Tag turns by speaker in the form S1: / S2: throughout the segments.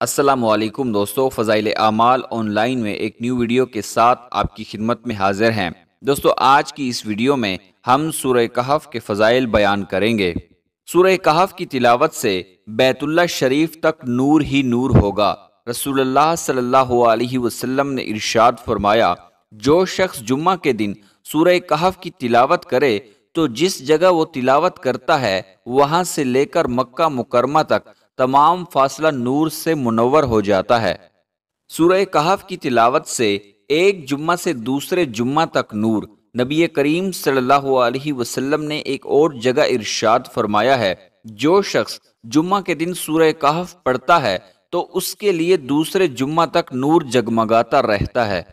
S1: असलकुम दोस्तों, फ़ज़ाइल आमाल ऑनलाइन में एक न्यू वीडियो के साथ आपकी खिदमत में हाजिर हैं। दोस्तों, आज की इस वीडियो में हम सूर्य कहफ के फ़ज़ाइल बयान करेंगे। सूर्य कहफ की तिलावत से बैतुल्ला शरीफ तक नूर ही नूर होगा। रसूलुल्लाह सल्लल्लाहु अलैहि वसल्लम ने इरशाद फरमाया, जो शख्स जुम्मा के दिन सूर्य कहफ की तिलावत करे तो जिस जगह वो तिलावत करता है, वहाँ से लेकर मक्का मुकरमा तक तमाम फासला नूर से मुनवर हो जाता है। सूर्य कहफ की तिलावत से एक जुम्मा से दूसरे जुम्मा तक नूर। नबी करीम वसल्लम ने एक और जगह इरशाद फरमाया है। जो शख्स जुम्मा के दिन सूर्य कहफ पढ़ता है तो उसके लिए दूसरे जुम्मा तक नूर जगमगाता रहता है।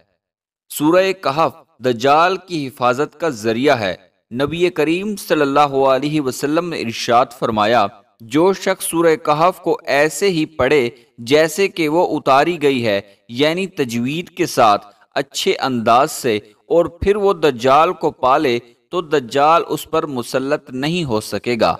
S1: सूर्य कहफ दजाल की हिफाजत का ज़रिया है। नबी करीम वसल्लम ने इरशाद फरमाया जो शख्स सूर्य कहफ को ऐसे ही पढ़े जैसे कि वो उतारी गई है, यानी तजवीद के साथ, अच्छे अंदाज से, और फिर वो दज्जाल को पाले तो दज्जाल उस पर मुसलत नहीं हो सकेगा।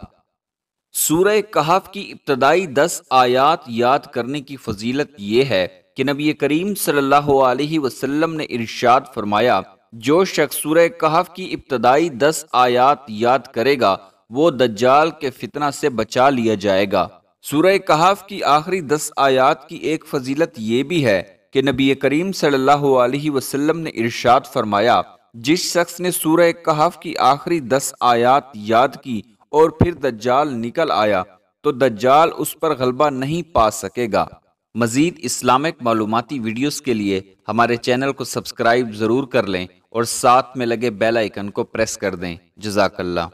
S1: सूर्य कहफ की इब्तदाई दस आयात याद करने की फजीलत यह है कि नबी करीम सल्लल्लाहु ने इरशाद फरमाया, जो शख्स सूर्य कहफ की इब्तदाई दस आयात याद करेगा वो दज्जाल के फितना से बचा लिया जाएगा। सूर्य कहाफ की आखिरी दस आयात की एक फजीलत ये भी है कि नबी करीम सल्लल्लाहु अलैहि वसल्लम ने इरशाद फरमाया, जिस शख्स ने सूर्य कहफ की आखिरी दस आयात याद की और फिर दज्जाल निकल आया तो दज्जाल उस पर गलबा नहीं पा सकेगा। मजीद इस्लामिक मालूमती वीडियोस के लिए हमारे चैनल को सब्सक्राइब ज़रूर कर लें और साथ में लगे बेल आइकन को प्रेस कर दें। जजाकल्ला